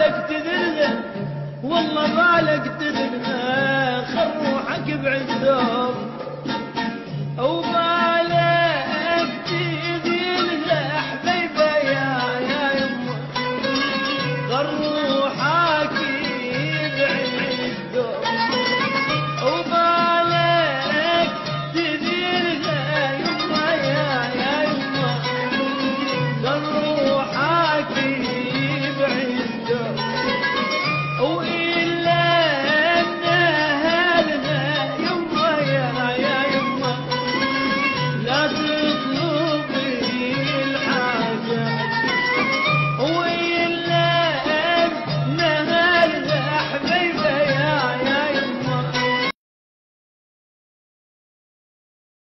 بالك تذلنا والله بالك تذلنا